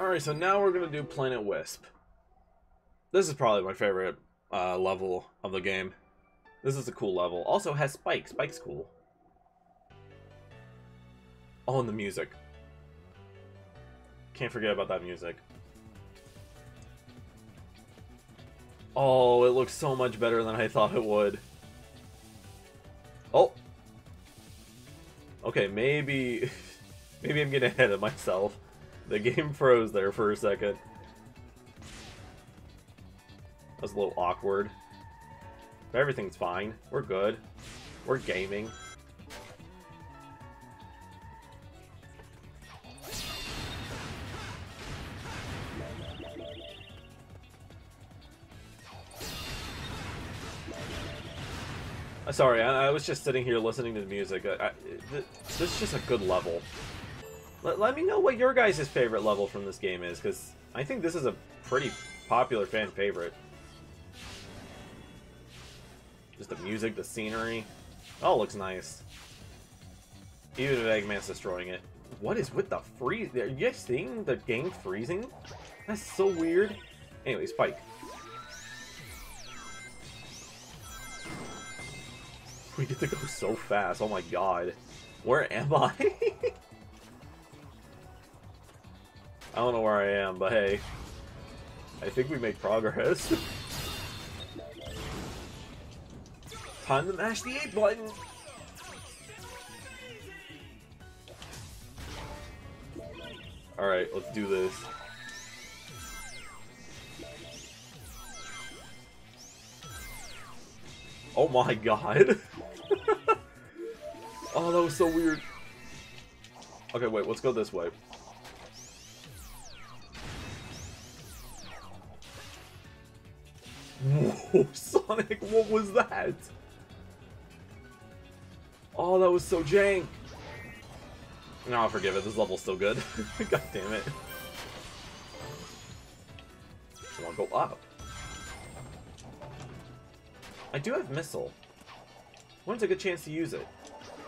Alright, so now we're going to do Planet Wisp. This is probably my favorite uh, level of the game. This is a cool level. Also has Spike. Spike's cool. Oh, and the music. Can't forget about that music. Oh, it looks so much better than I thought it would. Oh. Okay, maybe... Maybe I'm getting ahead of myself. The game froze there for a second. That was a little awkward. But everything's fine. We're good. We're gaming. Uh, sorry, I, I, was just sitting here listening to the music. I, I, this is just a good level. Let, let me know what your guys' favorite level from this game is, because I think this is a pretty popular fan favorite. Just the music, the scenery. Oh, looks nice. Even if Eggman's destroying it. What is with the freeze? Are you guys seeing the game freezing? That's so weird. Anyway, Spike. We get to go so fast. Oh my god. Where am I? I don't know where I am, but hey. I think we make progress. Time to mash the A button! Alright, let's do this. Oh my god. oh, that was so weird. Okay, wait, let's go this way. Sonic, what was that? Oh, that was so jank. No, I'll forgive it. This level's still good. God damn it. I want to go up. I do have Missile. When's a good chance to use it?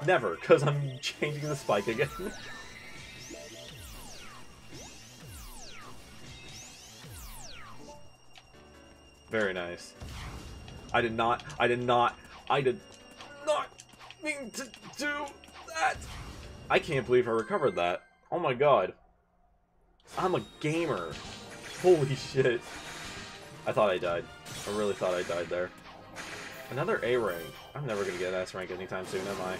Never, because I'm changing the spike again. Very nice. I did not, I did not, I did not mean to do that. I can't believe I recovered that. Oh my god. I'm a gamer. Holy shit. I thought I died. I really thought I died there. Another A rank. I'm never gonna get an S rank anytime soon, am I?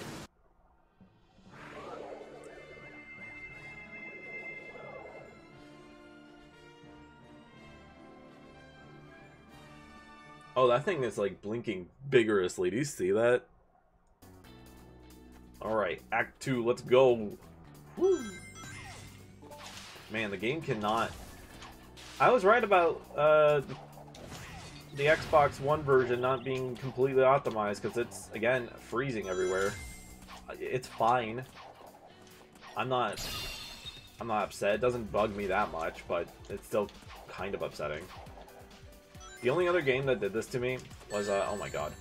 Oh, that thing is like blinking vigorously. Do you see that? Alright, Act 2, let's go. Woo. Man, the game cannot... I was right about uh, the Xbox One version not being completely optimized, because it's, again, freezing everywhere. It's fine. I'm not... I'm not upset. It doesn't bug me that much, but it's still kind of upsetting. The only other game that did this to me was, uh, oh my god.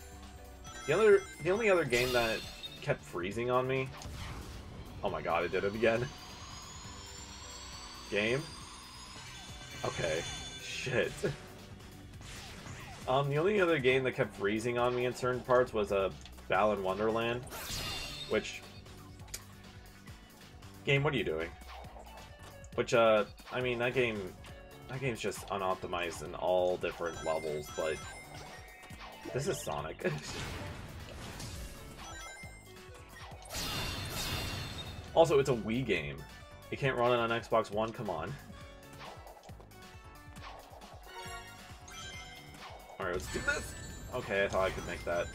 The other, the only other game that kept freezing on me. Oh my god, it did it again. Game? Okay. Shit. um, the only other game that kept freezing on me in certain parts was a uh, Balan Wonderland, which... Game, what are you doing? Which, uh, I mean, that game that game's just unoptimized in all different levels, but this is Sonic. also, it's a Wii game. You can't run it on Xbox One, come on. Alright, let's do this! Okay, I thought I could make that.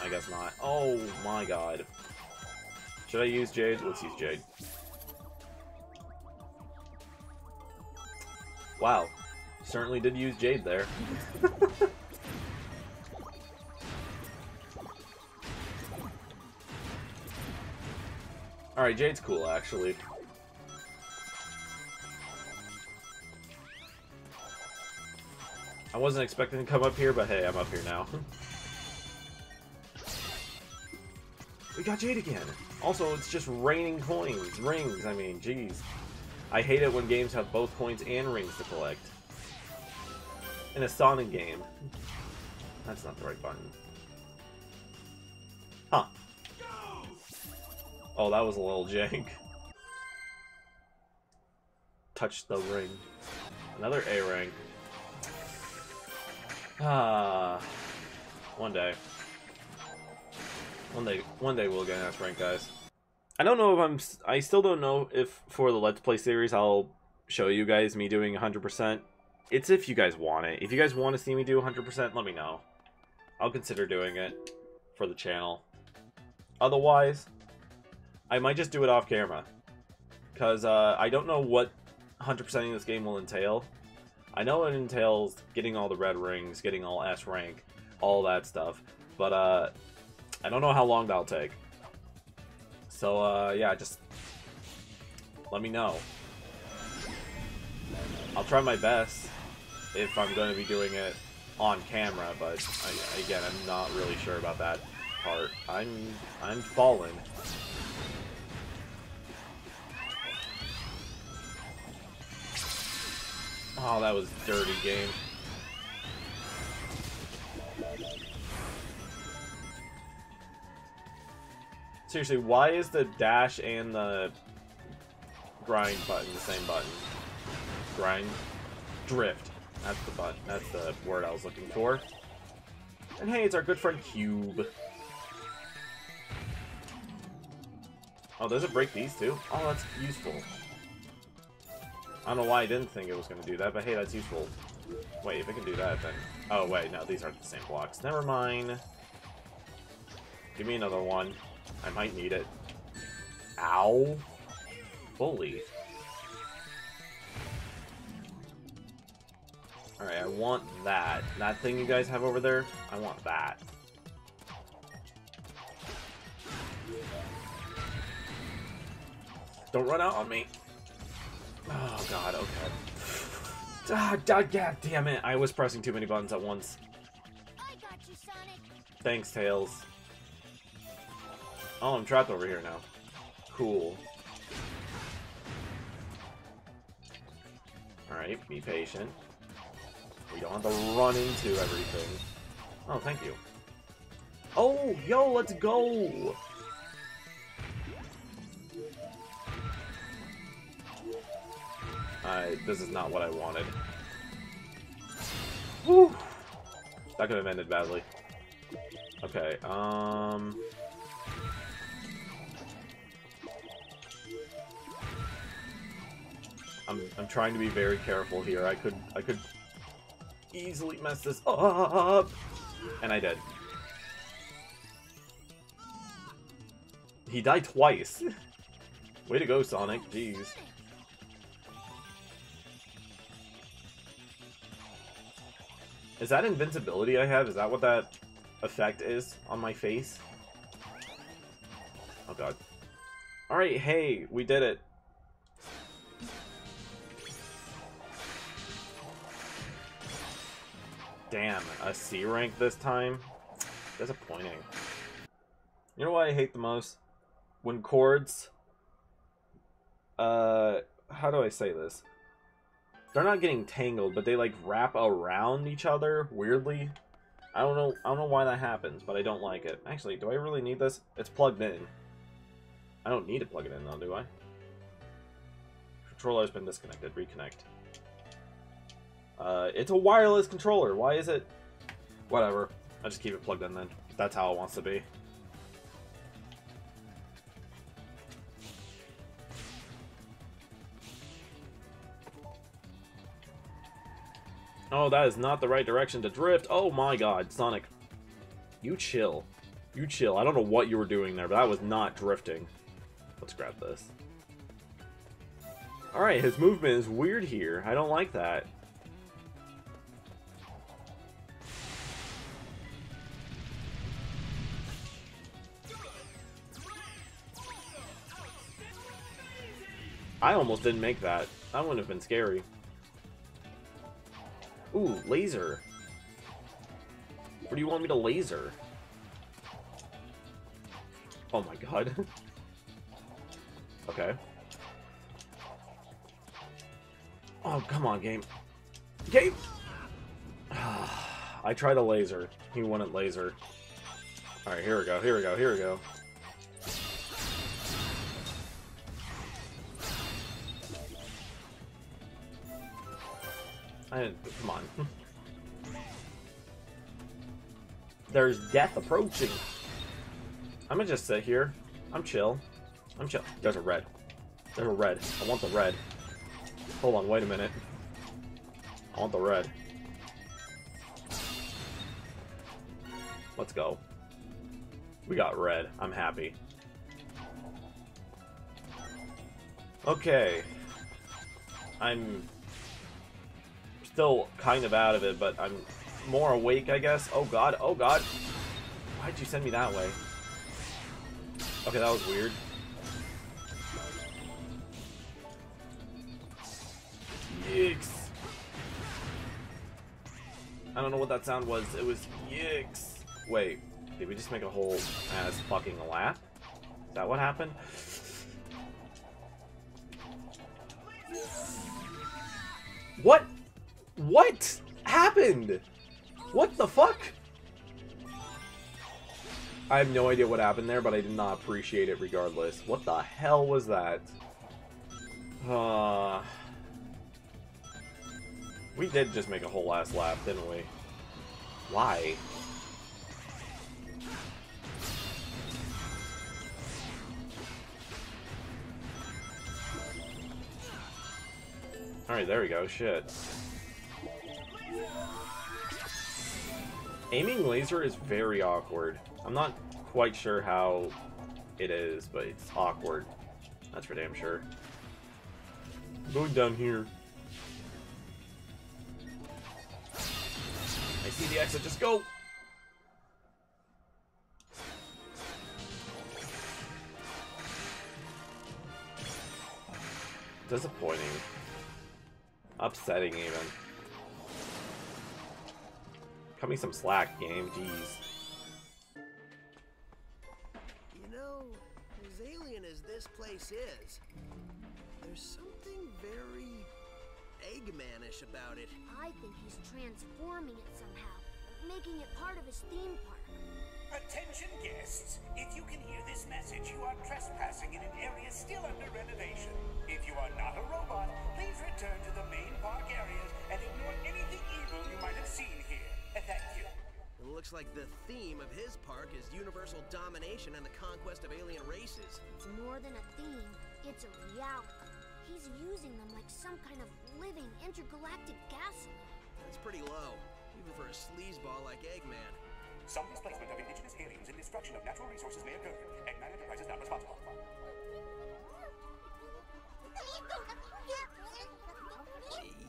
I guess not. Oh my god. Should I use Jade? Let's use Jade. Wow. Certainly did use Jade there. Alright, Jade's cool, actually. I wasn't expecting to come up here, but hey, I'm up here now. we got Jade again! Also, it's just raining coins. Rings, I mean, jeez. I hate it when games have both coins and rings to collect. In a Sonic game. That's not the right button. Huh. Oh, that was a little jank. Touch the ring. Another A rank. Ah. One day. One day, one day we'll get an S rank, guys. I don't know if I'm. I still don't know if for the Let's Play series I'll show you guys me doing 100%. It's if you guys want it. If you guys want to see me do 100%, let me know. I'll consider doing it for the channel. Otherwise, I might just do it off camera. Because uh, I don't know what 100%ing this game will entail. I know it entails getting all the red rings, getting all S rank, all that stuff. But uh, I don't know how long that'll take. So uh, yeah, just let me know. I'll try my best if I'm going to be doing it on camera, but I, again, I'm not really sure about that part. I'm I'm fallen. Oh, that was dirty game. Seriously, why is the dash and the grind button the same button? Grind? Drift. That's the button. That's the word I was looking for. And hey, it's our good friend Cube. Oh, does it break these too? Oh, that's useful. I don't know why I didn't think it was going to do that, but hey, that's useful. Wait, if it can do that, then... Oh, wait, no, these aren't the same blocks. Never mind. Give me another one. I might need it. Ow. Bully. Alright, I want that. That thing you guys have over there, I want that. Don't run out on me. Oh god, okay. Ah, god, god damn it. I was pressing too many buttons at once. You, Thanks, Tails. Oh, I'm trapped over here now. Cool. Alright, be patient. We don't have to run into everything. Oh, thank you. Oh, yo, let's go! I, this is not what I wanted. Woo! That could have ended badly. Okay, um... I'm, I'm trying to be very careful here. I could I could easily mess this up. And I did. He died twice. Way to go, Sonic. Jeez. Is that invincibility I have? Is that what that effect is on my face? Oh god. Alright, hey, we did it. Damn, a C rank this time? Disappointing. You know what I hate the most? When cords... Uh, how do I say this? They're not getting tangled, but they like wrap around each other weirdly. I don't know. I don't know why that happens, but I don't like it. Actually, do I really need this? It's plugged in. I don't need to plug it in though, do I? Controller has been disconnected. Reconnect. Uh, it's a wireless controller. Why is it? Whatever. I just keep it plugged in then. That's how it wants to be. Oh, that is not the right direction to drift. Oh my god, Sonic. You chill. You chill. I don't know what you were doing there, but that was not drifting. Let's grab this. Alright, his movement is weird here. I don't like that. I almost didn't make that. That wouldn't have been scary. Ooh, laser. Where do you want me to laser? Oh my god. okay. Oh, come on, game. Game! I tried a laser. He wouldn't laser. Alright, here we go, here we go, here we go. I come on. There's death approaching. I'm gonna just sit here. I'm chill. I'm chill. There's a red. There's a red. I want the red. Hold on, wait a minute. I want the red. Let's go. We got red. I'm happy. Okay. I'm still kind of out of it, but I'm more awake, I guess. Oh god, oh god. Why'd you send me that way? Okay, that was weird. Yikes. I don't know what that sound was. It was yikes. Wait, did we just make a whole ass fucking lap? Is that what happened? What? What happened? What the fuck? I have no idea what happened there, but I did not appreciate it regardless. What the hell was that? Uh, we did just make a whole ass lap, didn't we? Why? Alright, there we go. Shit. Aiming laser is very awkward. I'm not quite sure how it is, but it's awkward. That's for damn sure. going down here. I see the exit, just go! Disappointing. Upsetting, even. Cut me some slack, game. Jeez. You know, as alien as this place is, there's something very Eggmanish about it. I think he's transforming it somehow, making it part of his theme park. Attention guests, if you can hear this message, you are trespassing in an area still under renovation. If you are not a robot, please return to the main park areas and ignore anything evil you might have seen here. Thank you. It looks like the theme of his park is universal domination and the conquest of alien races. It's more than a theme, it's a reality. He's using them like some kind of living intergalactic gasoline. That's pretty low, even for a sleazeball like Eggman. Some displacement of indigenous aliens and destruction of natural resources may occur. Eggman Enterprises not responsible.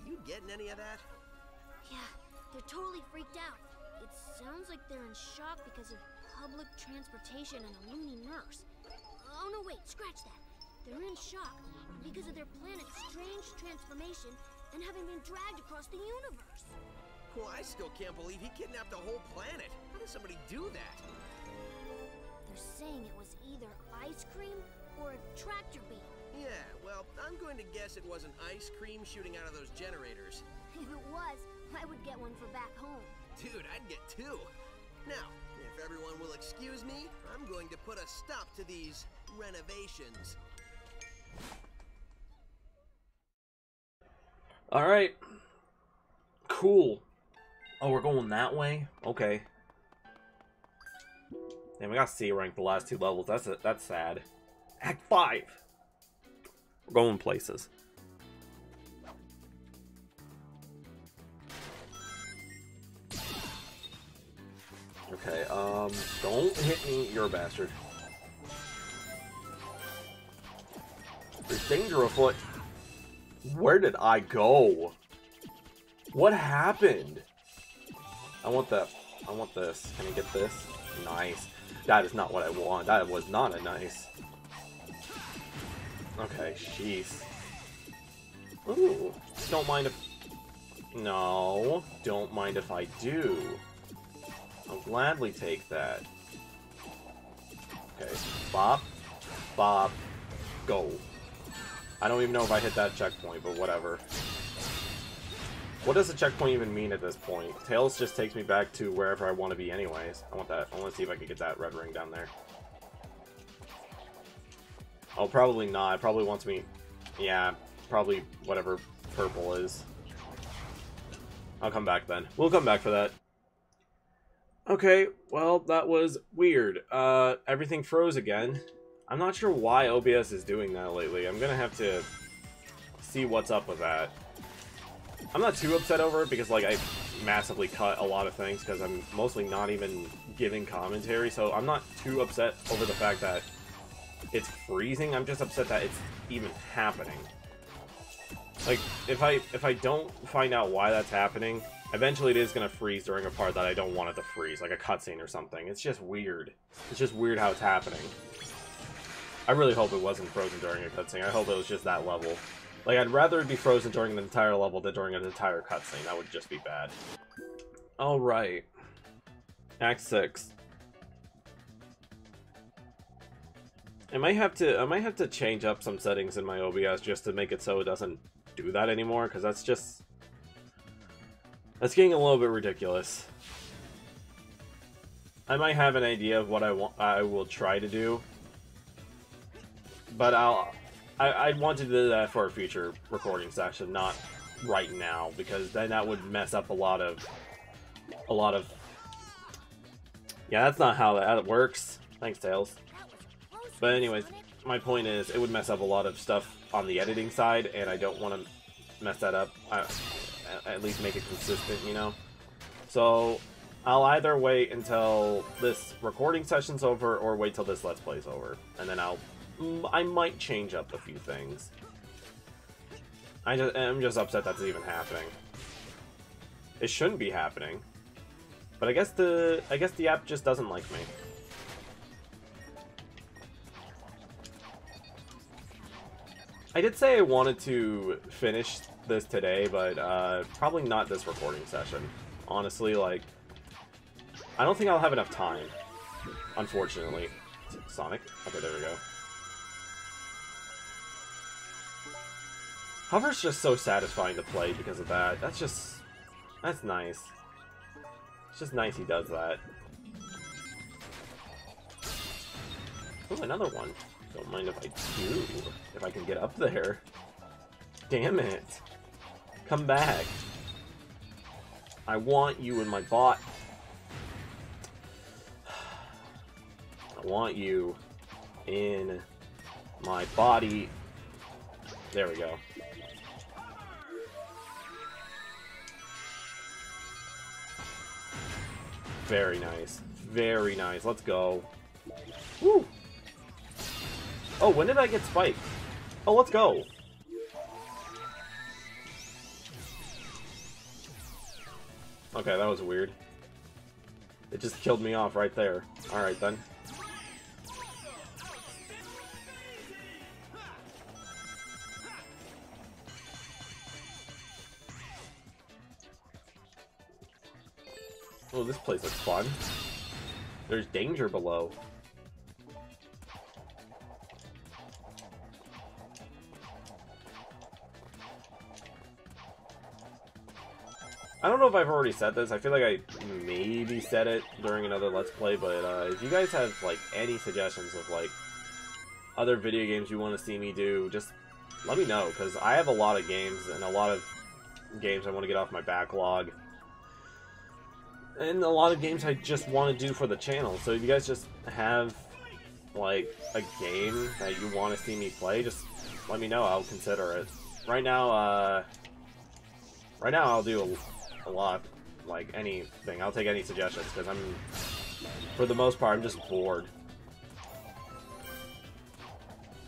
You getting any of that? They're totally freaked out. It sounds like they're in shock because of public transportation and a loony nurse. Oh no, wait, scratch that. They're in shock because of their planet's strange transformation and having been dragged across the universe. Well, I still can't believe he kidnapped a whole planet. How does somebody do that? They're saying it was either ice cream or a tractor beam. Yeah, well, I'm going to guess it wasn't ice cream shooting out of those generators. If it was, I would get one for back home. Dude, I'd get two. Now, if everyone will excuse me, I'm going to put a stop to these renovations. Alright. Cool. Oh, we're going that way? Okay. And we got C rank the last two levels. That's a, that's sad. Act 5! We're going places. Okay, um, don't hit me, you're a bastard. There's danger afoot. Where did I go? What happened? I want that. I want this. Can I get this? Nice. That is not what I want. That was not a nice. Okay, jeez. Ooh. Don't mind if... No. Don't mind if I do. I'll gladly take that. Okay, Bob, Bob, go. I don't even know if I hit that checkpoint, but whatever. What does the checkpoint even mean at this point? Tails just takes me back to wherever I want to be anyways. I want that. I want to see if I can get that red ring down there. Oh, probably not. It probably wants me... Yeah, probably whatever purple is. I'll come back then. We'll come back for that. Okay, well, that was weird. Uh, everything froze again. I'm not sure why OBS is doing that lately. I'm gonna have to see what's up with that. I'm not too upset over it because, like, I massively cut a lot of things because I'm mostly not even giving commentary, so I'm not too upset over the fact that it's freezing. I'm just upset that it's even happening. Like, if I if I don't find out why that's happening, eventually it is going to freeze during a part that I don't want it to freeze, like a cutscene or something. It's just weird. It's just weird how it's happening. I really hope it wasn't frozen during a cutscene. I hope it was just that level. Like, I'd rather it be frozen during the entire level than during an entire cutscene. That would just be bad. Alright. Act 6. I might have to I might have to change up some settings in my OBS just to make it so it doesn't do that anymore, because that's just that's getting a little bit ridiculous. I might have an idea of what I want I will try to do. But I'll I, I want to do that for a future recording session, not right now, because then that would mess up a lot of a lot of Yeah, that's not how that works. Thanks, Tails. But anyways, my point is, it would mess up a lot of stuff on the editing side, and I don't want to mess that up. I, at least make it consistent, you know? So, I'll either wait until this recording session's over, or wait till this Let's Play's over. And then I'll... I might change up a few things. I just, I'm just upset that's even happening. It shouldn't be happening. But I guess the I guess the app just doesn't like me. I did say I wanted to finish this today, but uh, probably not this recording session. Honestly, like, I don't think I'll have enough time, unfortunately. Sonic? Okay, there we go. Hover's just so satisfying to play because of that. That's just... That's nice. It's just nice he does that. Oh, another one. Don't mind if I do. If I can get up there. Damn it. Come back. I want you in my bot. I want you in my body. There we go. Very nice. Very nice. Let's go. Woo! Oh, when did I get spiked? Oh, let's go. Okay, that was weird. It just killed me off right there. Alright then. Oh, this place looks fun. There's danger below. I don't know if I've already said this. I feel like I maybe said it during another Let's Play, but uh, if you guys have like any suggestions of like other video games you want to see me do, just let me know because I have a lot of games and a lot of games I want to get off my backlog, and a lot of games I just want to do for the channel. So if you guys just have like a game that you want to see me play, just let me know. I'll consider it. Right now, uh, right now I'll do a a lot. Like, anything. I'll take any suggestions, because I'm... For the most part, I'm just bored.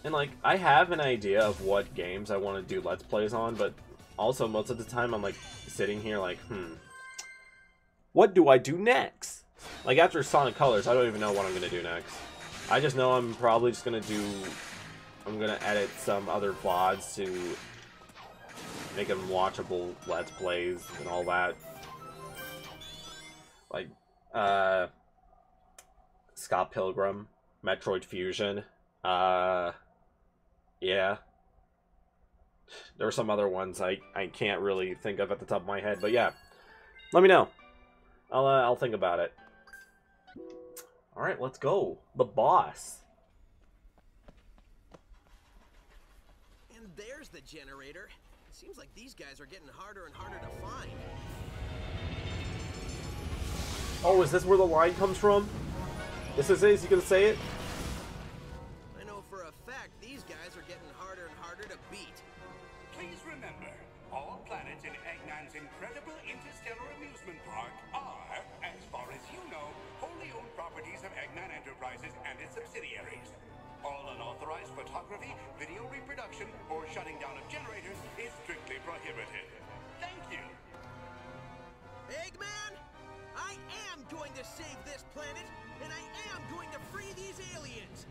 And, like, I have an idea of what games I want to do Let's Plays on, but also, most of the time, I'm, like, sitting here like, hmm... What do I do next? Like, after Sonic Colors, I don't even know what I'm to do next. I just know I'm probably just to do... I'm to edit some other VODs to them watchable Let's Plays and all that. Like, uh, Scott Pilgrim, Metroid Fusion, uh, yeah. There are some other ones I, I can't really think of at the top of my head, but yeah. Let me know. I'll, uh, I'll think about it. Alright, let's go. The boss. And there's the generator. Seems like these guys are getting harder and harder to find. Oh, is this where the line comes from? This is it? Is he gonna say it? I know for a fact these guys are getting harder and harder to beat. Please remember, all planets in Eggman's incredible interstellar amusement park are, as far as you know, wholly owned properties of Eggman Enterprises and its subsidiaries. All unauthorized photography, video reproduction, or shutting down of generators is strictly prohibited. Thank you. Eggman, I am going to save this planet, and I am going to free these aliens.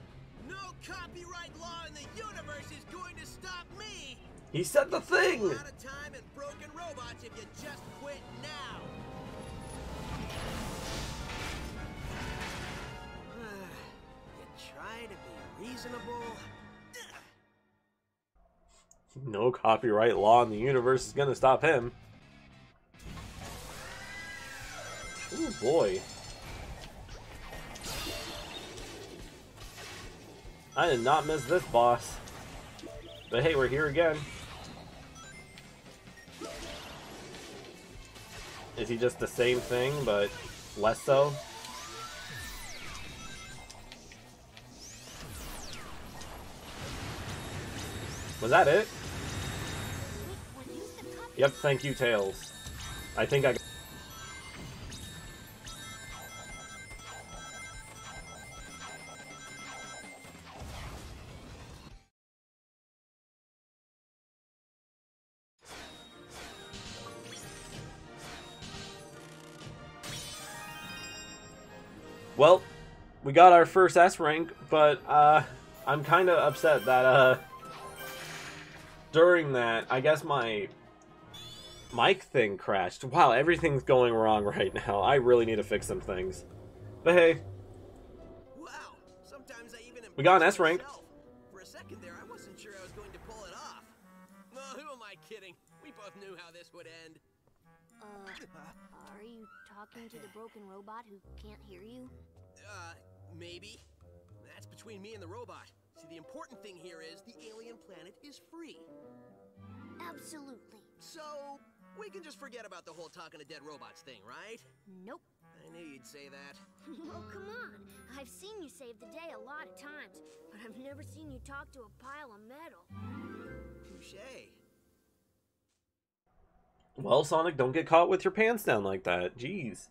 No copyright law in the universe is going to stop me. He said the thing! A lot of time and broken robots if you just quit now. you try to be reasonable. No copyright law in the universe is gonna stop him. Oh boy. I did not miss this boss. But hey, we're here again. Is he just the same thing, but less so? Was that it? Yep, thank you, Tails. I think I. Well, we got our first S rank, but uh, I'm kind of upset that uh, during that, I guess my mic thing crashed. Wow, everything's going wrong right now. I really need to fix some things. But hey, Wow. Sometimes I even We got an S rank. For a second there, I wasn't sure I was going to pull it off. No, who am I kidding? We both knew how this would end. Uh, are you talking to the broken robot who can't hear you? Uh, maybe. That's between me and the robot. See, the important thing here is the alien planet is free. Absolutely. So, we can just forget about the whole talking to dead robots thing, right? Nope. I knew you'd say that. oh, come on. I've seen you save the day a lot of times, but I've never seen you talk to a pile of metal. Touche. well, Sonic, don't get caught with your pants down like that. Jeez.